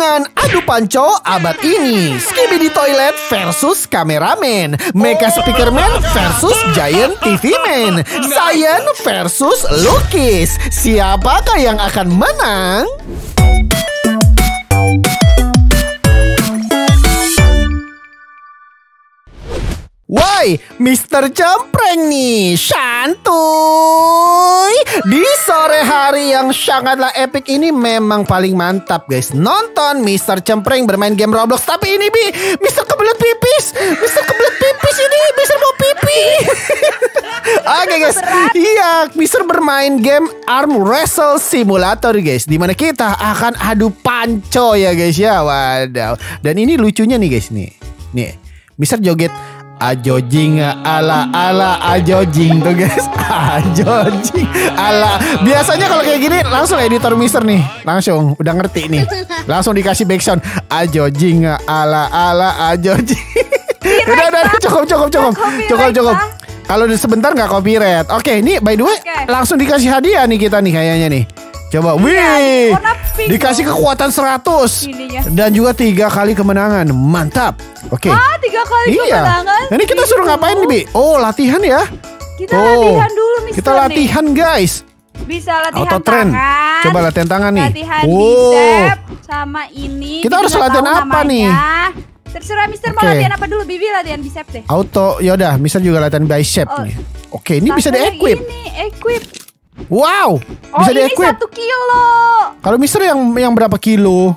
Pertarungan adu panco abad ini. Skibidi Toilet versus Kameramen. Mega Speaker Man versus Giant TV Man. Sayan versus Lukis. Siapakah yang akan menang? Woi, Mister Cempreng nih, santuy. Di sore hari yang sangatlah epic ini memang paling mantap guys. Nonton Mister Cempreng bermain game Roblox. Tapi ini bi, Mister kebelet pipis, Mister kebelet pipis ini, Mister mau pipi. Oke guys, iya, Mister bermain game Arm Wrestle Simulator guys. Di mana kita akan adu panco ya guys ya, wadaw. Dan ini lucunya nih guys nih, nih, Mister joget Ajojing ala ala ajojing tuh guys. Ajojing ala. Biasanya kalau kayak gini langsung editor mister nih. Langsung udah ngerti nih. Langsung dikasih backsound Ajojing ala ala ajojing. Udah udah cukup cukup cukup. Cukup cukup. Kalau sebentar nggak copyright. Oke ini by the way Langsung dikasih hadiah nih kita nih kayaknya nih Coba, wih, dikasih kekuatan 100 dan juga tiga kali kemenangan, mantap. Oke. Okay. Ah, tiga kali iya. kemenangan. Ini kita suruh ngapain nih, Bi? Oh, latihan ya? Kita oh, latihan dulu, Mister. Kita latihan, nih. guys. Bisa latihan Auto trend. tangan. Coba latihan tangan nih. Latihan oh. bicep sama ini. Kita harus latihan apa namanya. nih? Terserah Mister okay. mau latihan apa dulu Bibi latihan bicep deh Auto yaudah Mister juga latihan bicep oh. nih Oke ini bisa di-equip Ini equip Wow, bisa oh, ini satu kilo. Kalau Mister yang yang berapa kilo?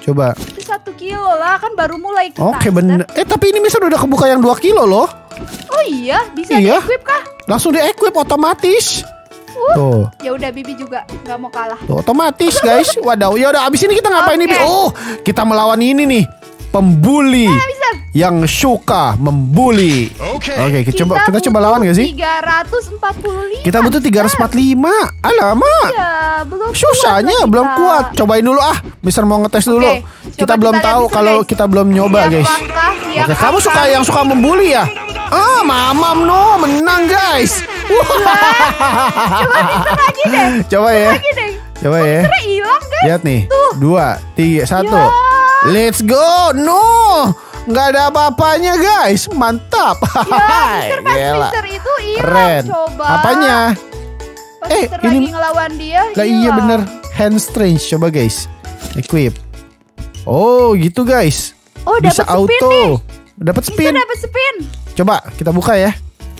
Coba. Itu satu kilo lah, kan baru mulai kita. Oke okay, bener. Eh tapi ini Mister udah kebuka yang dua kilo loh. Oh iya, bisa iya. di-equip kah? Langsung di-equip otomatis. Uh, Tuh. Ya udah Bibi juga nggak mau kalah. Tuh, otomatis guys. Waduh, ya udah abis ini kita ngapain okay. nih? Oh, kita melawan ini nih pembuli nah, yang suka membuli. Oke. Okay. Oke, okay, kita, coba kita coba lawan gak sih? 345. Kita butuh 345. Alamak. Iya, belum Susahnya kuat belum kuat. Cobain dulu ah. Mister mau ngetes dulu. Okay, kita belum kita tahu kalau guys. kita belum nyoba, ya, guys. Ya, Oke, okay, kamu suka yang suka membuli ya? Ah, mamam no, menang guys. Coba lagi deh. Coba ya. Coba ya. Lihat nih. Dua, tiga, satu. Ya. Let's go. No. Nggak ada apa-apanya guys. Mantap. Ya, Mister itu hilang coba. Apanya? Pas eh, ini lagi ngelawan dia. Lah iya bener. Hand strange coba guys. Equip. Oh, gitu guys. Oh, Bisa auto. Dapat spin. Dapat spin. Coba kita buka ya.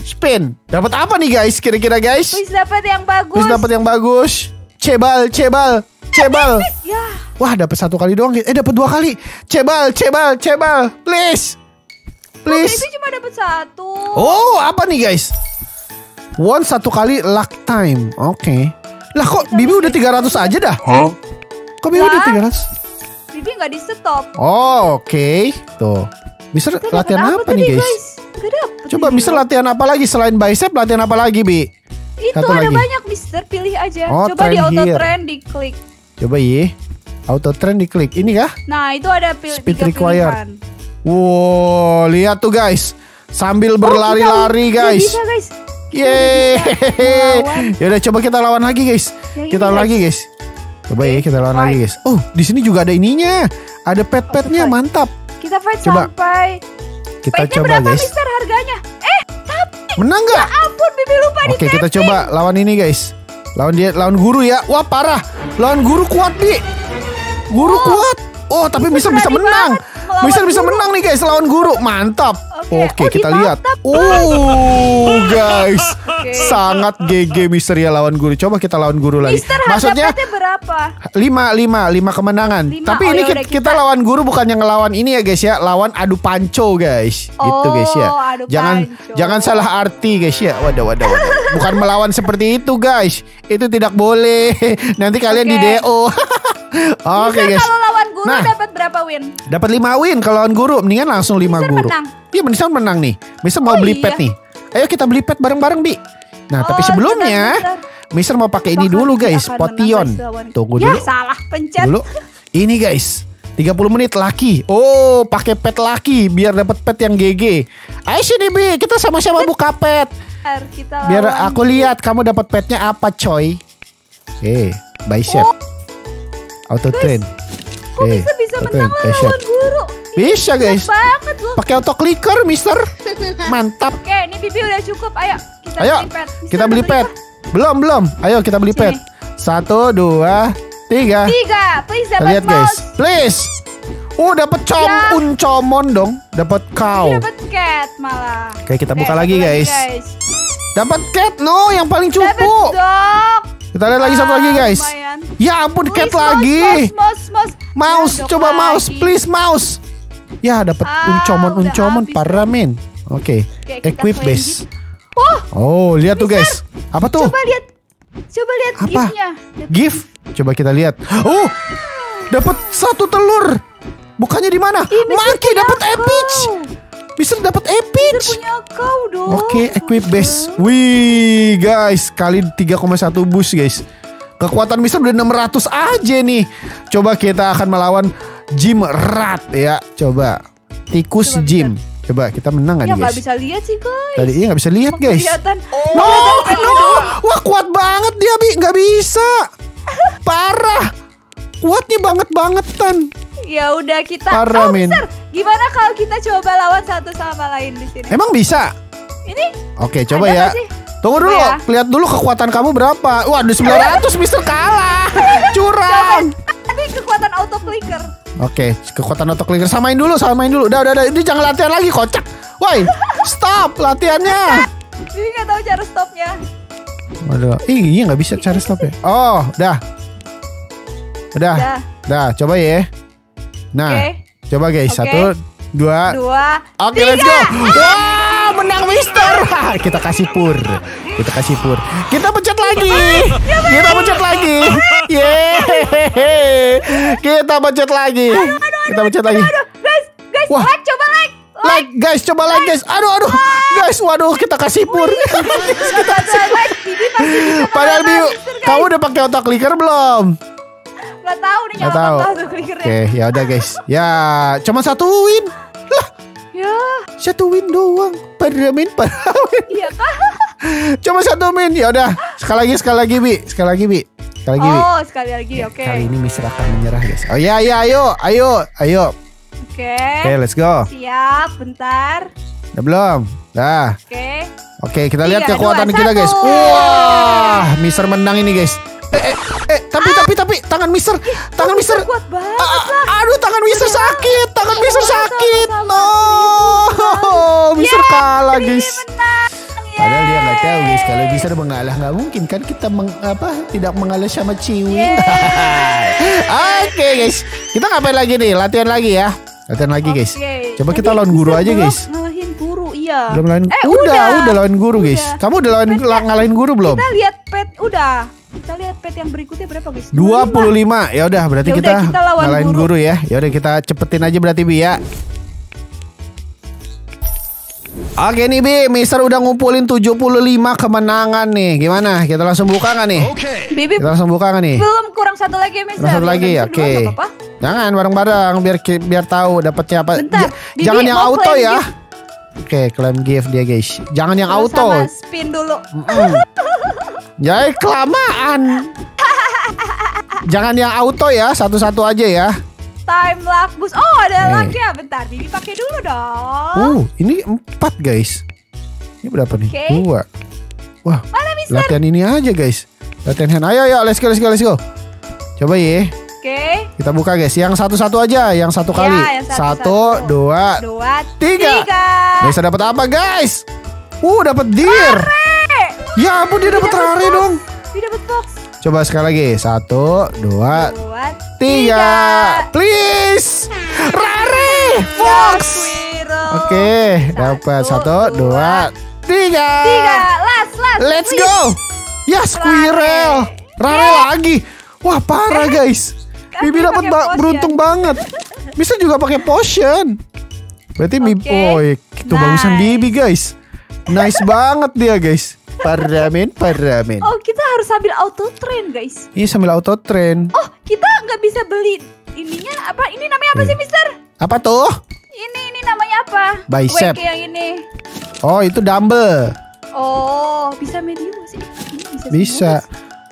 Spin. Dapat apa nih guys? Kira-kira guys? Please dapat yang bagus. Please dapat yang bagus. Cebal, cebal, cebal. ya. Wah dapat satu kali doang. Eh dapat dua kali. Cebal, cebal, cebal. Please. Please. Oh, cuma dapat satu. Oh apa nih guys? One satu kali luck time. Oke. Okay. Lah kok Bibi udah 300 aja dah? Huh? Kok Bibi udah 300? Bibi nggak di stop. Oh oke. Okay. Tuh. Bisa latihan apa, apa nih guys? guys? Coba bisa latihan apa lagi selain bicep? Latihan apa lagi Bi? Itu Satu ada lagi. banyak Mister, pilih aja. Oh, Coba di auto trend diklik. Coba iya. Auto trend diklik. Ini kah? Nah, itu ada pil Speed required. Wow, lihat tuh guys. Sambil oh, berlari-lari guys. Bisa guys. Yeay. Ya udah coba kita lawan lagi guys. Ya, kita lawan lagi guys. Coba ya kita lawan lagi guys. Oh, di sini juga ada ininya. Ada pet-petnya, mantap. Kita fight coba. sampai kita Petnya coba berapa, guys. Mister harganya? Menang gak? Ya ampun, Bibi lupa Oke, kita coba lawan ini guys. Lawan dia, lawan guru ya. Wah parah. Lawan guru kuat bi. Guru oh. kuat. Oh, tapi bisa bisa menang. Bisa bisa menang nih guys lawan guru. Mantap. Oke, okay. oh, kita lihat. Oh, guys. Okay. Sangat GG Mister ya lawan guru. Coba kita lawan guru lagi. Mister, Maksudnya berapa? Lima, lima, lima kemenangan. Lima. Tapi oh, ini kita, kita lawan guru bukan yang ngelawan ini ya guys ya. Lawan adu panco guys. Oh, gitu guys ya. Jangan panco. jangan salah arti guys ya. Waduh, waduh, waduh. Bukan melawan seperti itu guys. Itu tidak boleh. Nanti kalian okay. di DO. Oke okay, guys. Kalau lawan guru nah, dapat berapa win? Dapat 5 win kalau lawan guru. Mendingan langsung 5 guru. Menang. Iya, menang nih. Bisa mau oh, beli iya. pet nih. Ayo kita beli pet bareng-bareng, Bi. Nah, oh, tapi sebelumnya Mister mau pakai ini dulu guys, potion. Tunggu ya, dulu. Ya, salah pencet. Dulu. Ini guys. 30 menit laki. Oh, pakai pet laki biar dapat pet yang GG. Ayo sini Bi, kita sama-sama buka pet. Biar aku lihat kamu dapat petnya apa, coy. Oke, okay, bicep. Oh. Auto train. Kok okay. bisa bisa menang lawan guru? Bisa guys. banget loh. Pakai auto clicker, Mister. Mantap. Oke, ini Bibi udah cukup. Ayo kita Ayo, beli pet. kita beli pet. Belum belum. Ayo kita beli Sini. pet. Satu, dua, tiga. Tiga. Please dapat Lihat guys. Please. Oh dapat com ya. uncomon dong. Dapat cow. Dapat cat malah. Oke kita buka lagi guys. guys. Dapat cat lo yang paling cupu. Dapat dog. Kita lihat lagi satu lagi guys. Lumayan. Ya ampun cat mouse, lagi. Mouse, mouse, mouse. Mouse, ya, coba lagi. mouse, please mouse. Ya dapat ah, uncomon uncomon paramin. Oke. Okay. Equip base. Oh, oh lihat tuh guys. Apa tuh? Coba lihat. Coba lihat Apa? Gift. Coba kita lihat. Oh, dapat satu telur. Bukannya di mana? Maki dapat epic. Bisa dapat epic. punya kau dong. Oke, okay, equip base. Wih, guys, kali 3,1 boost, guys. Kekuatan Mister udah 600 aja nih. Coba kita akan melawan Jim Rat ya. Coba. Tikus Coba Jim. Coba kita menang ya, guys? Gak bisa lihat sih guys. Tadi iya gak bisa lihat guys. Oh. No, no, wah kuat banget dia bi, nggak bisa. Parah. Kuatnya banget banget tan. Ya udah kita. Parah, oh, min. Gimana kalau kita coba lawan satu sama lain di sini? Emang bisa? Ini? Oke, coba ya. Tunggu dulu, ya? lihat dulu kekuatan kamu berapa. Wah, ada 900 Mister kalah. Curang. Ini kekuatan auto clicker. Oke, kekuatan auto clicker samain dulu, samain dulu. Udah, udah, udah. Ini jangan latihan lagi, kocak. Woi, stop latihannya. Ini nggak tahu cara stopnya. Waduh, Ih, iya nggak bisa cara stop ya. Oh, udah. Udah. Udah, udah coba ya. Nah, okay. coba guys, okay. satu, dua, dua, oke, okay, let's go. Wah, menang Mister. kita kasih pur, kita kasih pur. Kita pencet lagi, kita pencet lagi. Yeay, kita pencet lagi, kita pencet lagi. Guys, guys, Wah. like, coba like. Like guys, coba like guys. Aduh, aduh, guys, waduh, kita kasih pur. kita kasih pur. Padahal Biu, kamu udah pakai otak clicker belum? Gak tahu nih Gak tahu. Oke, ya udah guys. Ya, cuma satu win. Lah. Ya. Satu win doang. Pada win. Iya kah? Cuma satu win. Ya udah. Sekali lagi, sekali lagi, Bi. Sekali lagi, Bi. Sekali lagi, Bi. Oh, sekali lagi. Oke. Okay. Kali ini Mister akan menyerah, guys. Oh ya, ya, ayo, ayo, ayo. Oke. Okay. Oke, okay, let's go. Siap, bentar. Udah belum? Dah. Oke. Okay. Oke, kita lihat kekuatan dua, kita, guys. Wah, Mister menang ini, guys. Eh, eh, eh, tapi ah. tapi tapi tangan Mister, tangan Mister. Kuat banget lah. Aduh, tangan Mister sakit, tangan Mister sakit. No, Mister kalah, guys. Padahal dia nggak tahu guys kalau bisa mengalah nggak mungkin kan kita meng, apa tidak mengalah sama Ciwi. Oke okay, guys, kita ngapain lagi nih? Latihan lagi ya. Latihan lagi guys. Coba kita lawan guru aja guys. Iya. Belum lawan. Eh, udah, udah, udah lawan guru guys. Kamu udah lawan ngalahin guru belum? Kita lihat pet udah. Kita lihat pet yang berikutnya berapa guys? 25. Ya udah berarti Yaudah, kita, kita ngalahin guru. guru ya. Ya udah kita cepetin aja berarti Bi ya. Oke nih Bi, Mister udah ngumpulin 75 kemenangan nih. Gimana? Kita langsung buka gak nih? Oke. Okay. Kita langsung buka gak nih? Belum kurang satu lagi Mister. Kurang satu lagi, oke. Okay. Jangan bareng-bareng biar biar tahu dapatnya apa. Bentar, Bibi, Jangan yang auto ya. Oke, okay, claim gift dia guys. Jangan yang Terus auto. Sama spin dulu. Mm -mm. Jadi kelamaan. Jangan yang auto ya, satu-satu aja ya. Time luck boost. Oh, ada luck ya. Bentar, Bibi pakai dulu dong. Oh, ini empat guys. Ini berapa nih? Okay. Dua. Wah, Mana, latihan ini aja guys. Latihan hand. Ayo, ayo, let's go, let's go, let's go. Coba ya. Kita buka guys. Yang satu-satu aja, yang satu kali. Ya, yang satu, satu, satu, dua, dua, tiga. tiga. Bisa dapat apa guys? Uh, dapat deer. Ya ampun dia dapat rare dong. Dia dapat box. Coba sekali lagi. Satu, dua, dua tiga. tiga. Please. Rare. Fox. Oke, okay, dapat satu, dua, tiga. Tiga. Last, last. Let's please. go. Ya, squirrel. Rare, rare lagi. Wah, parah guys. Bibi dapat ba beruntung banget. Bisa juga pakai potion. Berarti okay. Bibi, oh, itu nice. bagusan Bibi guys. Nice banget dia guys. Paramin, paramin. Oh, kita harus sambil auto train, guys. Iya, sambil auto train. Oh, kita nggak bisa beli ininya apa? Ini namanya apa sih, hmm. Mister? Apa tuh? Ini ini namanya apa? Bicep. Wake yang ini. Oh, itu dumbbell. Oh, bisa medium sih? bisa. Bisa.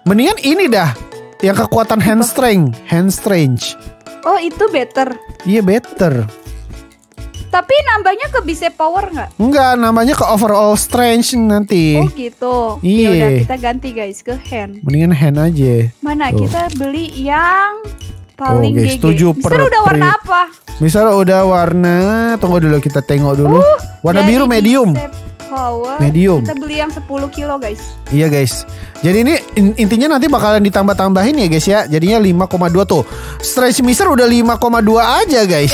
Mendingan ini dah. Yang kekuatan hand strength, hand strength. Oh itu better. Iya better. Tapi nambahnya ke bicep power nggak? Enggak, namanya ke overall strength nanti. Oh gitu. Iya. Yaudah kita ganti guys ke hand. Mendingan hand aja. Mana Tuh. kita beli yang paling Oh, guys, GG. 7 Mister per udah warna apa? Misal udah warna, tunggu dulu kita tengok dulu. Uh, warna biru medium. Power. Medium. Kita beli yang 10 kilo guys. Iya guys. Jadi ini in- intinya nanti bakalan ditambah-tambahin ya guys ya. Jadinya 5,2 tuh. Stretch mister udah 5,2 aja guys.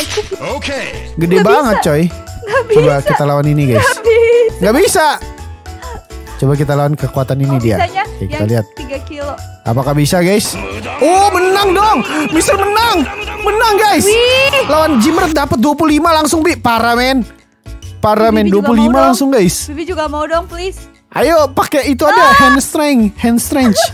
Okay. Gede Nggak banget bisa. coy. Nggak Coba bisa. kita lawan ini guys. Nggak bisa. Gak bisa. Coba kita lawan kekuatan ini Oh, dia. bisanya Oke, kita lihat. 3 kilo. Apakah bisa guys? Oh menang dong. Mister menang. Menang guys. Wih. Lawan Jimret dapat 25 langsung bi. Parah men. Parah men Bibi juga 25 mau dong. langsung guys. Bibi juga mau dong please. Ayo pakai itu Ah. ada hand strength, hand strength.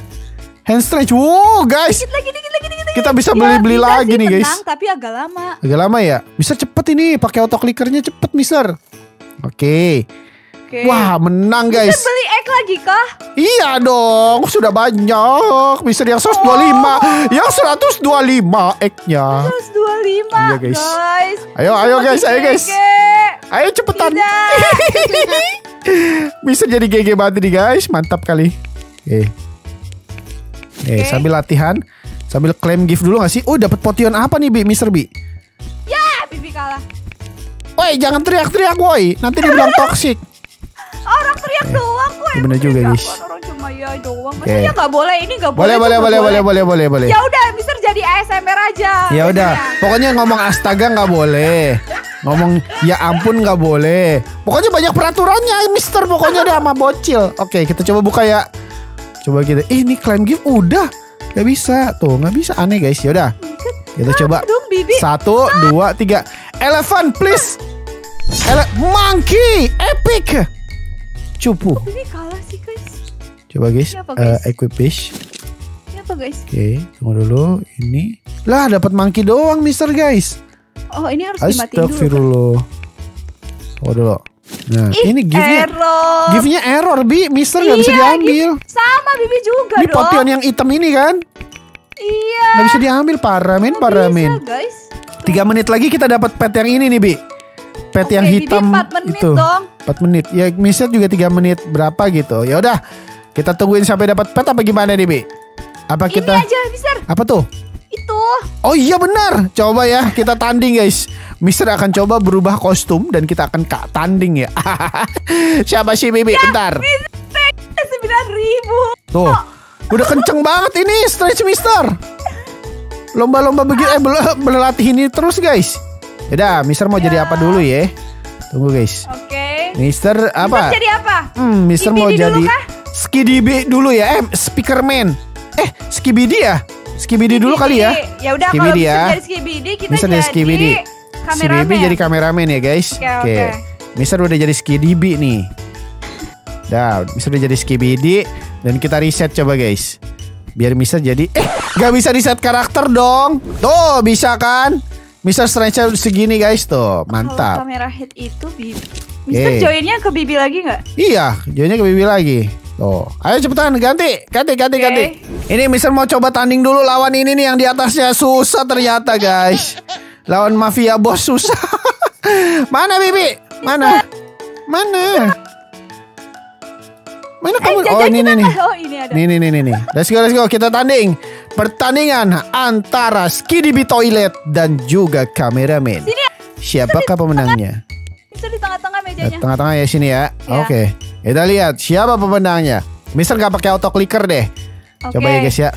Hand strength. Wow, guys. Dikit lagi, dikit lagi, dikit lagi. Kita bisa Ya, beli-beli bisa lagi nih, guys. menang, tapi agak lama. Agak lama ya. Mister cepet ini, pakai autoclickernya cepet, Mister. Oke. Oke. Wah, menang guys. beli egg lagi kah? Iya dong, sudah banyak. Mister yang 125, yang 125 egg-nya. 125 Iya, guys. guys. Ayo, ayo guys, ayo guys. Ayo cepetan. Bisa jadi GG banget nih guys, mantap kali. Eh, Oke. sambil latihan, sambil claim gift dulu gak sih? Oh, dapat potion apa nih, Bi? Mister Bi? Ya, Bibi kalah. Woi, jangan teriak-teriak, woi. Nanti dibilang toxic. Orang teriak doang kok. Bener juga, guys. Orang cuma ya doang. Maksudnya nggak boleh ini nggak boleh. Boleh, boleh, boleh, boleh, boleh, boleh, boleh. Ya udah, Mister jadi ASMR aja. Ya udah, Biasanya. pokoknya ngomong astaga nggak boleh. Ngomong ya ampun nggak boleh. Pokoknya banyak peraturannya, Mister. Pokoknya dia sama bocil. Oke, kita coba buka ya. Coba kita. Eh, ini claim gift udah. Gak bisa tuh, nggak bisa aneh guys. Yaudah, kita coba. Satu, dua, tiga. Elephant, please. Ele monkey, epic. Cupu. Bibi kalah sih guys. Coba guys, Ini apa, guys? eh, equip fish. Ini apa guys? Oke, tunggu dulu. Ini lah dapat monkey doang, Mister guys. Oh ini harus dimatiin dulu. Astagfirullah. Tunggu dulu. Nah, Ih, ini giftnya error. giftnya error, Bi. Mister nggak bisa Iya, diambil. gift sama Bibi juga Ini dong. potion yang hitam ini kan? Iya. Nggak bisa diambil, parah men, parah bisa, men. guys. Tiga menit lagi kita dapat pet yang ini nih, Bi. Pet Oke, yang hitam empat menit itu. dong. 4 menit. Ya, Mister juga tiga menit berapa gitu. Ya udah, kita tungguin sampai dapat pet apa gimana nih, Bi? Apa Ini kita aja, Mister. apa tuh? Itu. Oh iya benar. Coba ya kita tanding guys. Mister akan coba berubah kostum dan kita akan kak tanding ya. Siapa sih Bibi? Bentar. Sembilan ribu. Tuh. Udah kenceng banget ini stretch Mister. Lomba-lomba begitu eh bel- berlatih ini terus guys. Yaudah, Mister mau jadi apa dulu ya? Tunggu guys. Oke. Mister apa? Mister jadi apa? Hmm, Mister mau Skibidi dulu jadi kah? Skibidi dulu ya. Eh, Speakerman. Eh, Skibidi ya? Skibidi dulu kali ya. Ya udah kalau Skibidi bisa ya. jadi Skibidi kita Mister jadi Skibidi. Kameramen. Bibi jadi kameramen ya guys. Oke, oke. Mister udah jadi Skidibi nih. Dah, Mister udah jadi Skibidi dan kita reset coba guys. Biar Mister jadi eh gak bisa reset karakter dong. Tuh bisa kan? Mister strength segini guys tuh, Kalau mantap. kamera head itu Bibi. Mister joinnya ke Bibi lagi nggak? Iya, joinnya ke Bibi lagi. Tuh, ayo cepetan ganti, ganti, ganti, Oke. ganti. Ini Mister mau coba tanding dulu lawan ini nih yang di atasnya susah ternyata guys. Lawan mafia bos susah. Mana Bibi? Mana? Mana? Mana kamu? Eh, Oh jajan ini nih? Oh ini ada. Nih nih nih nih nih. Let's go let's go kita tanding. Pertandingan antara Skidibi Toilet dan juga kameramen. Sini Siapakah pemenangnya? Mister di tengah-tengah mejanya. Tengah-tengah ya sini ya. Ya. Oke. Kita lihat siapa pemenangnya. Mister nggak pakai auto clicker deh. Oke. Coba ya guys ya.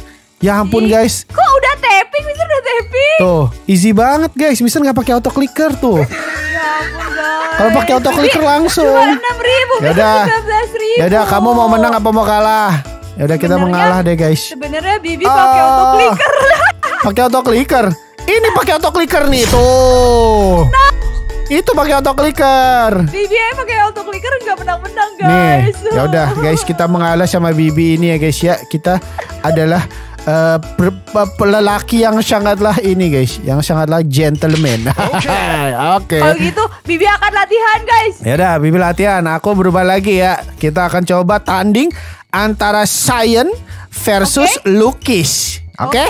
Ya ampun guys. Kok udah tapping? Mister udah tapping. Tuh, easy banget guys. Mister nggak pakai auto clicker tuh. Ya ampun. Kalau pakai auto clicker langsung. Enam ribu. Yaudah. belas ribu. Ya udah, kamu mau menang apa mau kalah? Ya udah kita mengalah deh guys. Sebenarnya Bibi pakai Ah. auto clicker. Pakai auto clicker. Ini pakai auto clicker nih tuh. Itu pakai auto clicker. Bibi aja pakai auto clicker nggak menang-menang Nih, guys. ya udah guys kita mengalah sama Bibi ini ya guys ya. Kita adalah eh, pe- pelelaki yang sangatlah ini guys, yang sangatlah gentleman. Oke. Kalau gitu Bibi akan latihan guys. Ya udah, Bibi latihan. Aku berubah lagi ya. Kita akan coba tanding antara Science versus Lukis. Oke?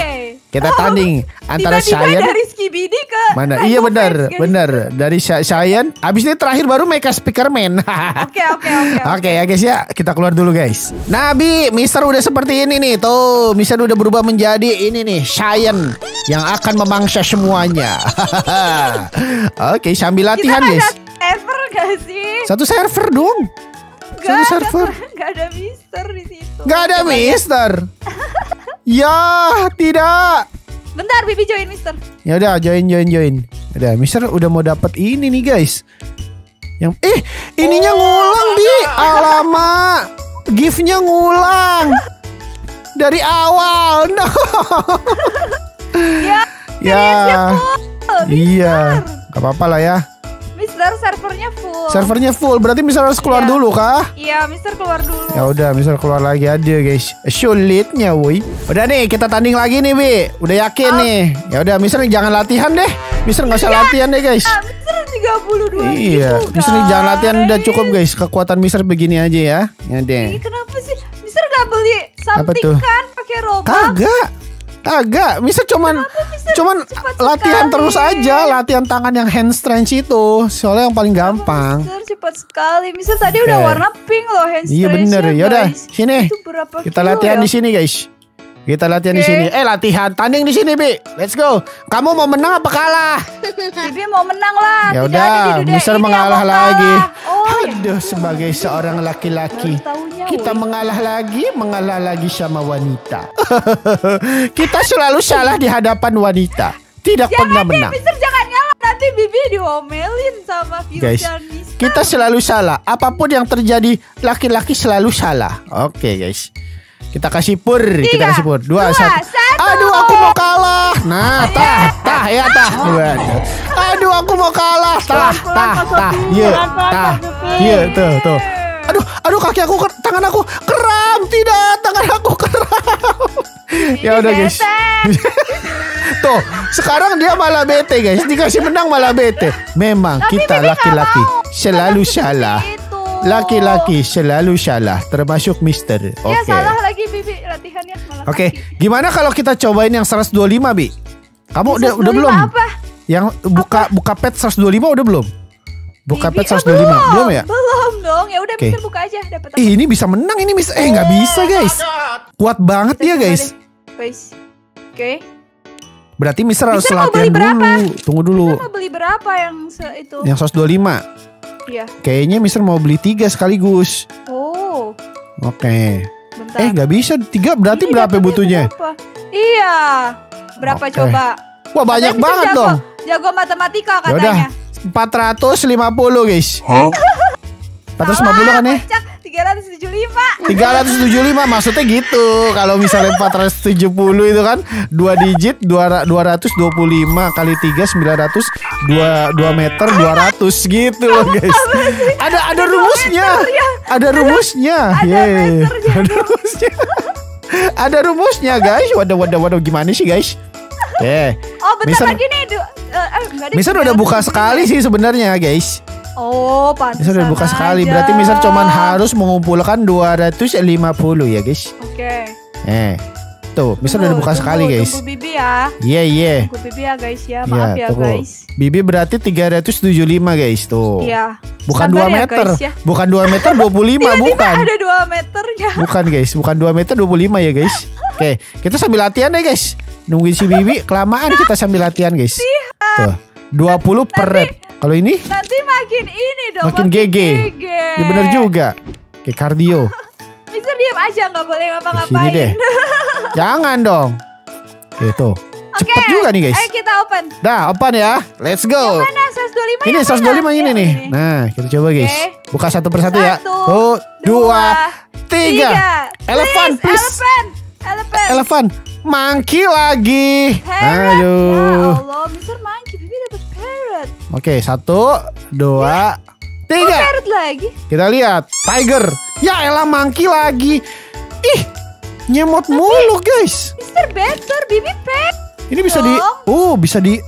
Kita tanding antara Tiba-tiba Skibidi ke mana? Iya benar, benar. Dari Cheyenne. Abis ini terakhir baru Mecha Speakerman. Oke oke oke. Oke ya guys ya, kita keluar dulu guys. Nabi, Mister udah seperti ini nih. Tuh, Mister udah berubah menjadi ini nih, Cheyenne yang akan memangsa semuanya. Oke, sambil Kita latihan nggak guys. ada server gak sih? Satu server dong. Gak Satu server. Gak ada Mister di situ. Gak ada. Mister. Ya, tidak. Bentar, Bibi join Mister. Ya udah, join join join. Udah, Mister udah mau dapat ini nih guys. Yang eh ininya ngulang di alamak. Giftnya ngulang dari awal. No. Ya, ya. full. Iya. Gak apa-apa lah ya. Servernya full. Servernya full, berarti Mister harus keluar Iya. dulu kah? Iya, Mister keluar dulu. Ya udah, Mister keluar lagi aja guys. Sulitnya, woi. Udah nih, kita tanding lagi nih, Bi. Udah yakin Oh. nih. Ya udah, Mister jangan latihan deh. Mister nggak usah latihan deh, guys. Ah, Mister 32 Iya, ribu, Mister nih jangan latihan udah cukup guys. Kekuatan Mister begini aja ya. Ya deh. kenapa sih? Mister gak beli something tuh? kan pakai Robux? Kagak. Kagak, Mister cuman Mister cuman cepat latihan sekali? terus aja, latihan tangan yang hand strength itu. Soalnya yang paling gampang. Mister cepat sekali. Mister tadi udah Oke. warna pink loh hand Iya stretch-nya, bener, ya udah. Sini. Kita latihan ya? di sini, guys. Kita latihan di Oke. sini. Eh, latihan tanding di sini, Bi. Let's go. Kamu mau menang apa kalah? Bibi mau menang lah. Ya di udah, Mister mengalah lagi. Oh, ya. Aduh, sebagai seorang laki-laki, kita woy. mengalah lagi, mengalah lagi sama wanita. kita selalu salah di hadapan wanita. Tidak pernah Jangan deh, menang. Mister jangan ngalah. Nanti Bibi diomelin sama Guys, future Mister. kita selalu salah. Apa pun yang terjadi, laki-laki selalu salah. Oke, guys. Kita kasih pur, kita Tiga, kasih pur. Dua, dua, satu. satu. Aduh, aku mau kalah. Nah, tah, tah, ya tah. Waduh. Aduh, aku mau kalah. Tah, tah, tah. Iya, tah. Iya, tuh, tuh. Aduh, aduh kaki aku, tangan aku kram. Tidak, tangan aku kram. ya udah, guys. Tuh, sekarang dia malah bete, guys. Dikasih menang malah bete. Memang Tapi kita laki-laki selalu salah. Laki-laki selalu salah, termasuk Mister. Oke. Ya salah Oke, kaki. gimana kalau kita cobain yang 125, Bi? Kamu udah udah 125 belum? Apa? Yang buka buka pet 125 udah belum? Buka Bibi, pet oh, 125. Belum ya? Belum dong. Ya udah. Mister buka aja dapat apa? Ini bisa menang ini bisa. Eh, nggak bisa, guys. Kuat banget dia, Coba guys. Oke. Berarti Mister harus Mister latihan beli berapa? dulu. Tunggu dulu. Kita mau beli berapa yang se itu? Yang 125. Iya. Kayaknya Mister mau beli tiga sekaligus. Oh. Oke. Bentar. Eh, nggak bisa. Tiga berarti Ini berapa butuhnya? berapa? Iya. Berapa Oke. coba? Wah, banyak Katanya banget jago, dong. Jago matematika Ya katanya. 450, guys. 450 kan ya? Kocak 375. 375 maksudnya gitu. Kalau misalnya 470 itu kan 2 digit 2, 225 kali 3 900 2 2 meter 200 gitu loh guys. Ada ada rumusnya. Ada rumusnya. Ada meternya Ada rumusnya. Ada rumusnya guys. Waduh waduh waduh gimana sih guys? Eh, Oh, bentar Mister- lagi nih. Du- eh, eh, deh, Mister udah buka sekali sih sebenarnya guys. Oh, pantesan Mister udah buka sekali. aja. Berarti Mister cuman harus mengumpulkan 250 ya guys. Oke. Eh, tuh, Mister udah Tunggu, buka tunggu, sekali guys. Tunggu Bibi ya. Iya iya. Tunggu Bibi ya guys ya. Maaf ya, tunggu. guys. Bibi berarti 375 guys tuh. Iya. Bukan Sabar 2 ya, meter. guys, ya. Bukan 2 meter 25 Tiba-tiba bukan. ada 2 meternya. Bukan guys, bukan 2 meter 25 ya guys. Oke, kita sambil latihan deh guys. Nungguin si Bibi kelamaan kita sambil latihan guys. Tuh. 20 per rep. Kalau ini Nanti makin ini dong. makin GG. Ya bener juga. Kayak kardio. Mister diam aja nggak boleh Sini ngapa-ngapain. deh. Jangan dong. Oke tuh. Oke. Cepet juga nih guys. Ayo kita open. Dah, open ya. Let's go. Mana 125 Ini yang 125 mana? ini Yang nih. Nah, kita coba guys. Oke. Buka satu persatu ya. Satu, Oh, dua, tiga. Please, Elephant, please. Elephant. Elephant. Elephant. Monkey lagi. Ya Aduh. Allah, Mister Monkey, Parrot. Oke, satu, dua, Oh, tiga. parrot lagi. Kita lihat. Tiger. Ya elah monkey lagi. Ih, nyemot mulu guys. Mister Better, Bibi pet. Ini bisa di Dong. Oh, bisa di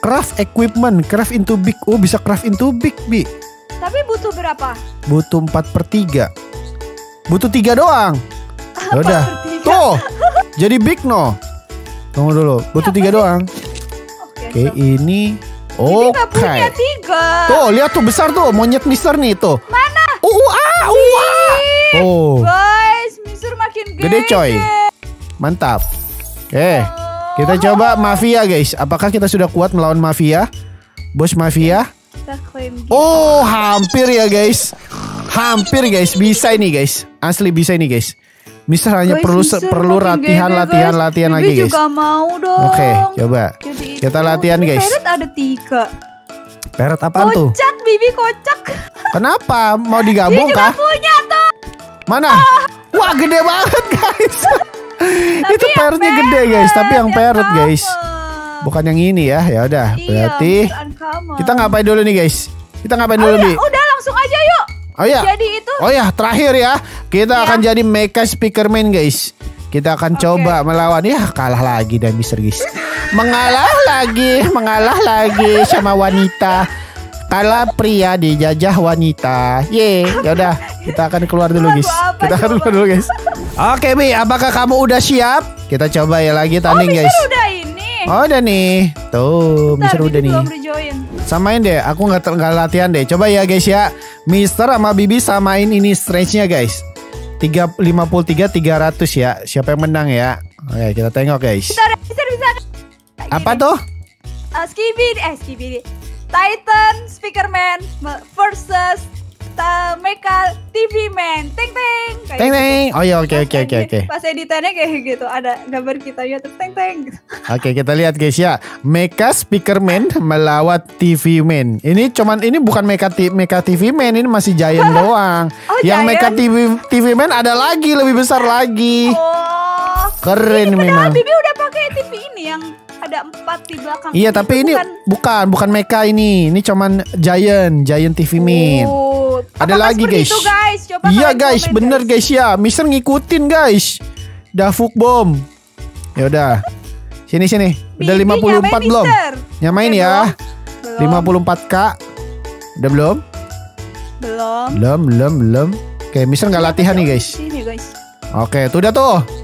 craft equipment, craft into big. Oh, bisa craft into big, Bi. Tapi butuh berapa? Butuh 4 per 3 Butuh tiga doang Ya udah? Tuh Jadi big no Tunggu dulu. Butuh tiga doang. Oke, ini Okay. punya tiga. Tuh, lihat tuh besar tuh monyet Mister nih tuh. Mana? Uh, ah, uh, ah. Oh. Guys, Mister makin gede. Gede coy. Mantap. Oke. Okay. Kita coba mafia guys. Apakah kita sudah kuat melawan mafia? Bos mafia? Oh, hampir ya guys. Hampir guys, bisa ini guys. Asli bisa ini guys. Mister hanya guys, perlu Mister perlu latihan gede, latihan guys. latihan Bibi lagi guys. juga mau dong. Oke, okay, coba. Jadi Kita latihan guys. Peret ada tiga. Peret apa tuh? Kocak, Bibi kocak. Kenapa? Mau digabung Dia kah? punya tuh. Mana? Ah. Wah, gede banget guys. Itu peretnya gede guys, tapi yang peret guys. Bukan yang ini ya. Ya udah, iya, berarti kita ngapain dulu nih guys? Kita ngapain oh, dulu, nih? Udah langsung aja. Oh ya. Jadi itu. Oh ya, terakhir ya. Kita ya. akan jadi mecha speakerman guys. Kita akan okay. coba melawan ya kalah lagi dan Mister guys. mengalah lagi, mengalah lagi sama wanita. Kalah pria dijajah wanita. Ye, ya udah, kita akan keluar dulu guys. Kita akan keluar dulu guys. Oke, Bi, apakah kamu udah siap? Kita coba ya lagi tanding oh, guys. udah. Oh, udah nih. Tuh, Mister udah nih. Samain deh, aku nggak nggak latihan deh. Coba ya guys ya. Mister sama Bibi samain ini stretchnya guys. 353 300 ya. Siapa yang menang ya? Oke, kita tengok guys. Bisa, bisa, bisa. Apa tuh? Uh, Skibidi, eh Skibidi. Titan Speakerman versus Ta Mecha TV Man. Teng teng. teng. Oh ya oke oke oke oke. Pas editannya kayak gitu ada gambar kita ya terus teng teng. Oke kita lihat guys ya. Mecha Man melawan TV Man. Ini cuman ini bukan Mecha Mecha TV Man ini masih Giant doang. oh, Yang? Mecha TV TV Man ada lagi lebih besar lagi. Oh. Keren ini memang. Bibi udah pakai TV ini yang ada empat di belakang. Iya tapi ini bukan bukan, bukan mecha ini. Ini cuman Giant, Giant TV Man. Oh, ada lagi guys. Itu, guys. Coba iya guys, bener guys. guys ya. Mister ngikutin guys. Dafuk bom. Ya udah. Sini sini. Udah lima puluh empat belum? Nyamain ya. Lima puluh empat k Udah belum? Belum. Belum, belum, belum. Oke, Mister nggak latihan nih guys. Sini guys. Oke, tuh udah tuh.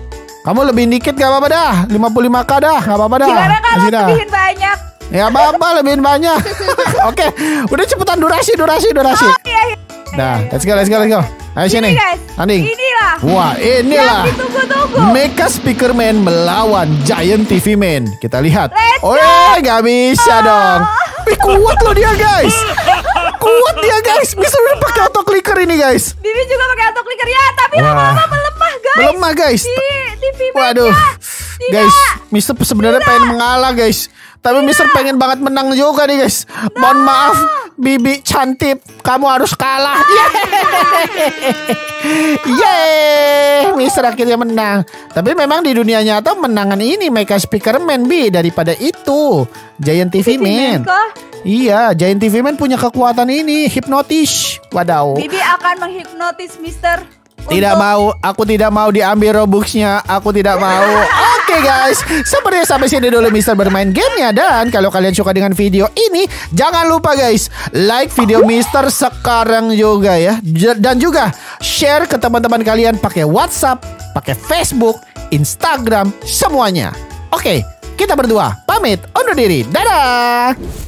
Kamu lebih dikit gak apa-apa dah. 55k dah gak apa-apa dah. Gimana kalau lebihin banyak? Ya apa-apa lebihin banyak. Oke Udah cepetan durasi durasi durasi. Oh, iya, iya. Nah let's go let's go let's go. Ayo sini. Tanding. Inilah. Wah inilah. Mecha Speakerman melawan Giant TV Man. Kita lihat. Oh gak bisa oh. dong. Wih kuat loh dia guys. Kuat dia guys. Bisa udah pakai auto clicker ini guys. Bibi juga pakai auto clicker. Ya Tapi lama-lama melemah guys. Melemah guys TV Waduh. Tidak. Guys, Mister sebenarnya pengen mengalah guys. Tapi Mister pengen banget menang juga nih guys. No. Mohon maaf, Bibi cantik, kamu harus kalah. Yeay, Mister akhirnya menang. Tapi memang di dunia nyata menangan ini Mecha Speakerman Bi daripada itu Giant TV, TV Man. Iya, Giant TV Man punya kekuatan ini, hipnotis. Wadaw. Bibi akan menghipnotis Mister tidak mau, aku tidak mau diambil Robuxnya, aku tidak mau. Oke okay, guys, sepertinya sampai sini dulu Mister bermain gamenya dan kalau kalian suka dengan video ini, jangan lupa guys like video Mister sekarang juga ya dan juga share ke teman-teman kalian pakai WhatsApp, pakai Facebook, Instagram, semuanya. Oke, okay, kita berdua pamit undur diri. Dadah.